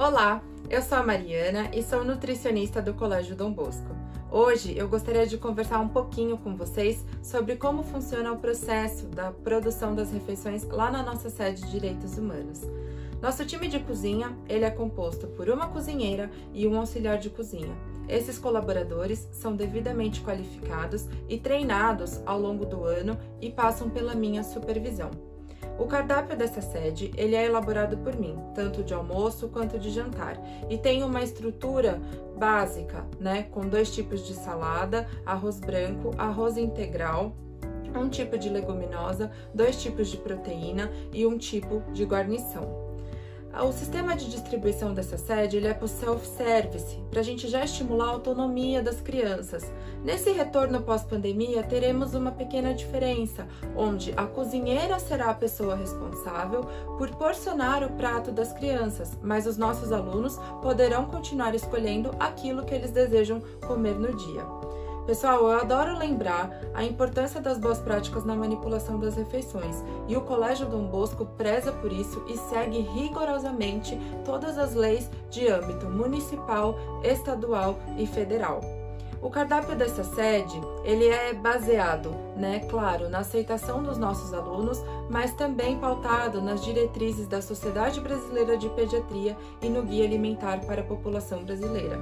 Olá, eu sou a Mariana e sou nutricionista do Colégio Dom Bosco. Hoje eu gostaria de conversar um pouquinho com vocês sobre como funciona o processo da produção das refeições lá na nossa sede de Direitos Humanos. Nosso time de cozinha, ele é composto por uma cozinheira e um auxiliar de cozinha. Esses colaboradores são devidamente qualificados e treinados ao longo do ano e passam pela minha supervisão. O cardápio dessa sede ele é elaborado por mim, tanto de almoço quanto de jantar, e tem uma estrutura básica, né, com dois tipos de salada, arroz branco, arroz integral, um tipo de leguminosa, dois tipos de proteína e um tipo de guarnição. O sistema de distribuição dessa sede ele é para o self-service, para a gente já estimular a autonomia das crianças. Nesse retorno pós-pandemia, teremos uma pequena diferença, onde a cozinheira será a pessoa responsável por porcionar o prato das crianças, mas os nossos alunos poderão continuar escolhendo aquilo que eles desejam comer no dia. Pessoal, eu adoro lembrar a importância das boas práticas na manipulação das refeições e o Colégio Dom Bosco preza por isso e segue rigorosamente todas as leis de âmbito municipal, estadual e federal. O cardápio dessa sede, ele é baseado, né, claro, na aceitação dos nossos alunos, mas também pautado nas diretrizes da Sociedade Brasileira de Pediatria e no Guia Alimentar para a População Brasileira.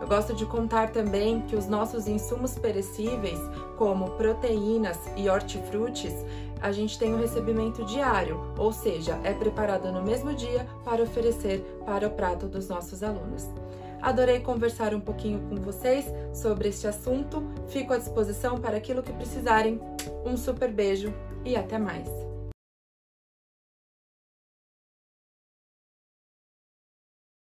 Eu gosto de contar também que os nossos insumos perecíveis, como proteínas e hortifrutis, a gente tem um recebimento diário, ou seja, é preparado no mesmo dia para oferecer para o prato dos nossos alunos. Adorei conversar um pouquinho com vocês sobre este assunto. Fico à disposição para aquilo que precisarem. Um super beijo e até mais!